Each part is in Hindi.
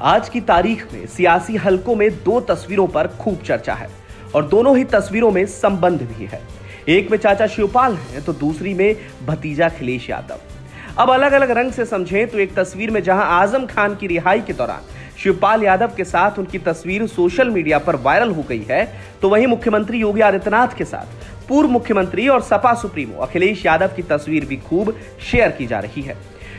आज की तारीख में सियासी हलकों में दो तस्वीरों पर खूब चर्चा है और दोनों ही तस्वीरों में संबंध भी है। एक में चाचा शिवपाल हैं तो दूसरी में भतीजा अखिलेश यादव। अब अलग अलग रंग से समझें तो एक तस्वीर में जहाँ आज़म खान की रिहाई के दौरान शिवपाल यादव के साथ उनकी तस्वीर सोशल मीडिया पर वायरल हो गई है तो वहीं मुख्यमंत्री योगी आदित्यनाथ के साथ पूर्व मुख्यमंत्री और सपा सुप्रीमो अखिलेश यादव की तस्वीर भी खूब शेयर की जा रही है।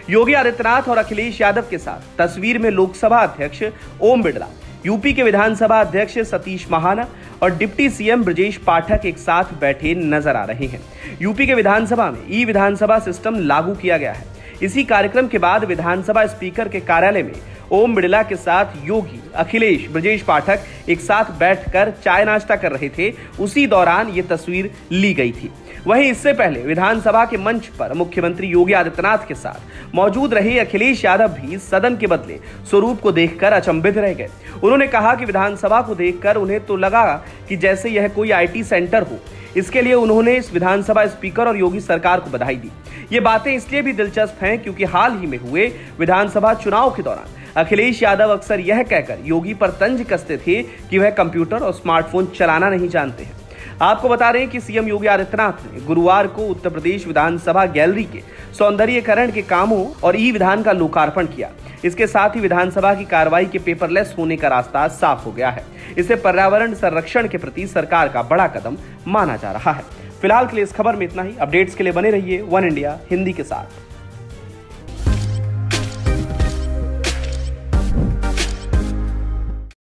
योगी आदित्यनाथ और अखिलेश यादव के साथ। तस्वीर में लोकसभा अध्यक्ष ओम बिड़ला, यूपी के विधानसभा अध्यक्ष सतीश महाना और डिप्टी सीएम ब्रजेश पाठक एक साथ बैठे नज़र आ रहे हैं। यूपी के विधानसभा में ई विधानसभा सिस्टम लागू किया गया है। इसी कार्यक्रम के बाद विधानसभा स्पीकर के कार्यालय में ओम बिड़ला के साथ योगी, अखिलेश, ब्रजेश पाठक एक साथ बैठकर चाय नाश्ता कर रहे थे। उसी दौरान ये तस्वीर ली गई थी। वहीं इससे पहले विधानसभा के मंच पर मुख्यमंत्री योगी आदित्यनाथ के साथ मौजूद रहे अखिलेश यादव भी सदन के बदले स्वरूप को देखकर अचंभित रह गए। उन्होंने कहा कि विधानसभा को देखकर उन्हें तो लगा कि जैसे यह कोई आईटी सेंटर हो, इसके लिए उन्होंने इस विधानसभा स्पीकर और योगी सरकार को बधाई दी। ये बातें इसलिए भी दिलचस्प हैं क्योंकि हाल ही में हुए विधानसभा चुनाव के दौरान अखिलेश यादव अक्सर यह कहकर योगी पर तंज कसते थे कि वह कंप्यूटर और स्मार्टफ़ोन चलाना नहीं जानते हैं। आपको बता रहे हैं कि सीएम योगी आदित्यनाथ ने गुरुवार को उत्तर प्रदेश विधानसभा गैलरी के सौंदर्यकरण के कामों और ई विधान का लोकार्पण किया। इसके साथ ही विधानसभा की कार्रवाई के पेपरलेस होने का रास्ता साफ़ हो गया है। इसे पर्यावरण संरक्षण के प्रति सरकार का बड़ा कदम माना जा रहा है। फ़िलहाल के लिए इस खबर में इतना ही। अपडेट्स के लिए बने रहिए वन इंडिया, हिंदी के साथ।